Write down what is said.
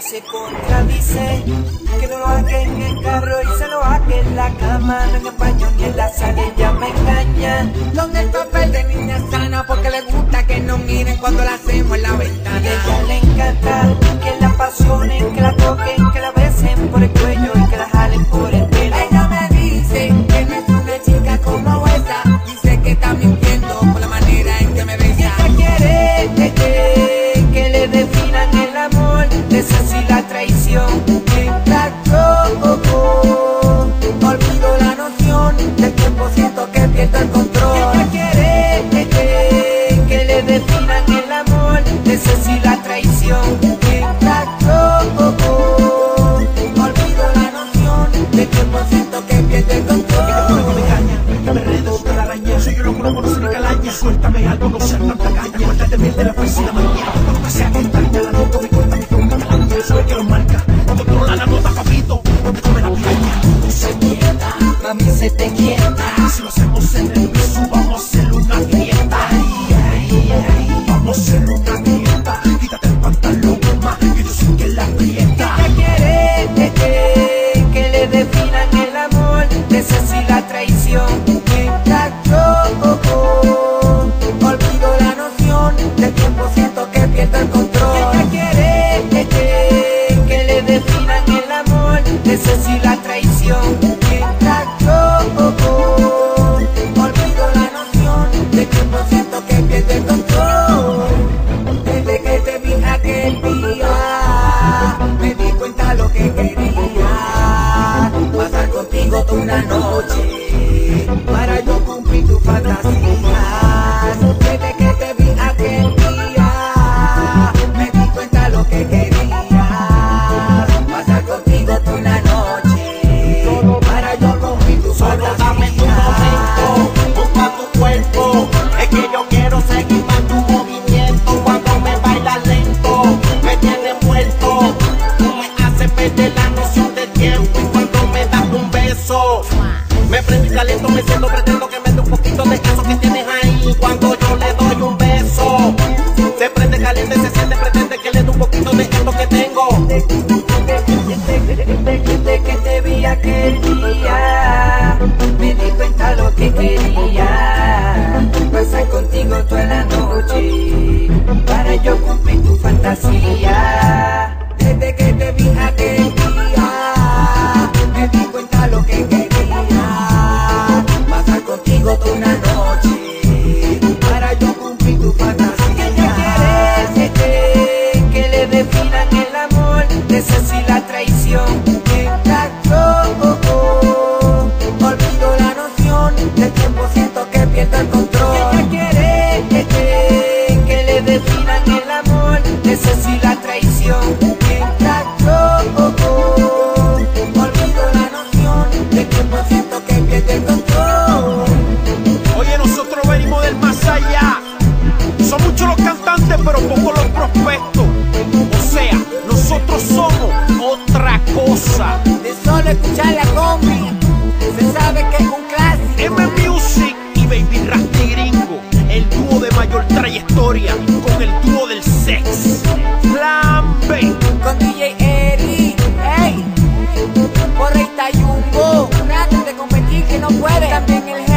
se contradice. Que no lo haga en el carro y se lo haga en la cama. No en el baño ni en la sala, ella me engaña. Con el papel de niña sana porque le gusta que nos miren cuando la hacemos la araña Soy loco, no conozco ni calaña. Suéltame algo, no seas tanta caña Cuéntate bien de la felicidad mañana. Nunca sea que extraña la nota Me cuenta mi flow, calaña Soy el que lo marca. Cuando controla la nota, papito Cuando come la piraña Tú se quieta, Mami se te quieta fantasías Desde que te vi aquel día me di cuenta lo que quería Pasar contigo toda una noche para yo cumplir tus Solo dame tu momento, busca tu cuerpo. Es que yo quiero seguir más tu movimiento. Cuando me bailas lento, me tienes muerto. Tú me haces perder la noción del tiempo. Cuando me das un beso, me prendo y caliento, me siento, pretendo que me dé un poquito de eso que tienes ahí. Cuando yo le doy un beso, se prende caliente, se siente, pretende que le dé un poquito de esto que tengo. Desde que te vi aquel día, me di cuenta lo que quería. Pasar contigo toda la noche, para yo cumplir tu fantasía. la combi, se sabe que es un clásico. M Music y Baby Rasty Gringo, el dúo de mayor trayectoria con el dúo del sex. Plan B con DJ Eri, hey, por ahí está Jumbo, trata de competir que no puede. También el